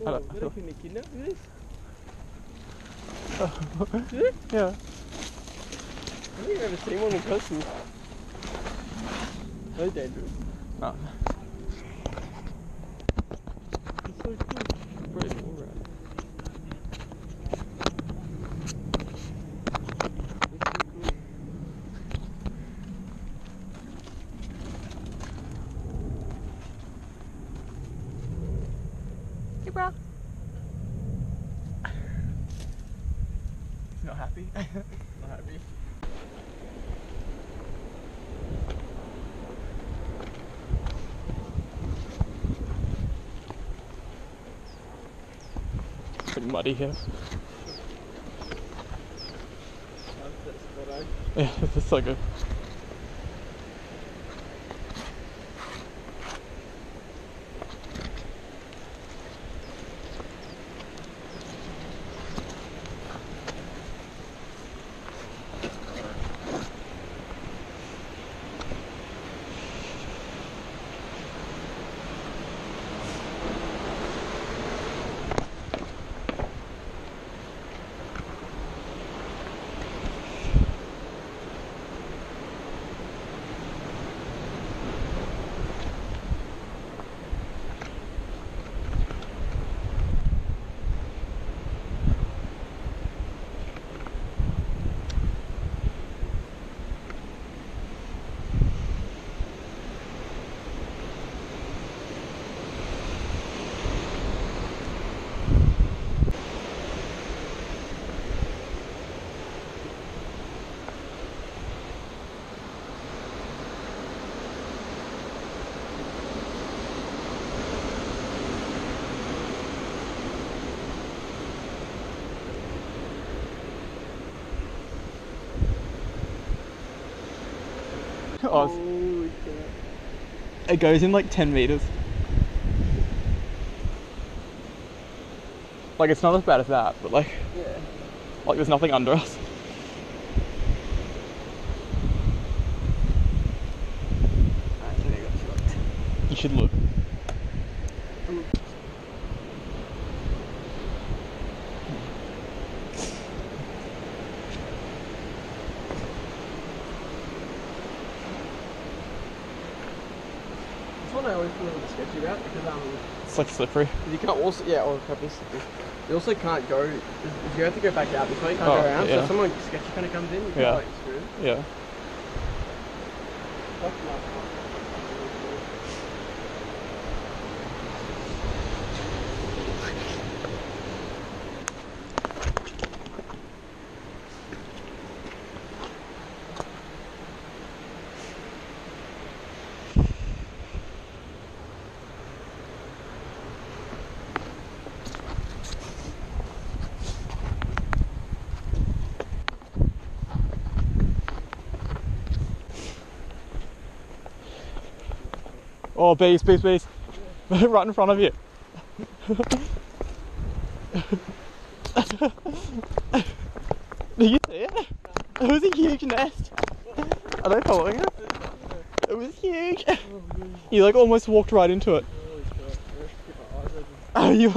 I No, don't- they don't think they kidnapped this. yeah. I think I've ever seen one in person. So dangerous. No. It's so cool. Pretty cool, right? It's so cool. Hey, bro. Not happy. Not happy. Pretty muddy here. That's that's what Yeah, it's so good. Oh, Holy crap. it goes in like 10 meters. Like, it's not as bad as that, but like, Yeah. like there's nothing under us. I think I got shocked. You should look. I always feel a little sketchy about because um, It's like slippery. you can't also yeah, or probably slippery. You also can't go. You have to go back out this way, you can't Oh, go around. So if someone sketchy kind of comes in, you Yeah. can't like screw. Yeah. That's nice. Oh, bees, bees, bees. right in front of you. Did you see it? It was a huge nest. Are they following it? It was huge. You like almost walked right into it. Oh, you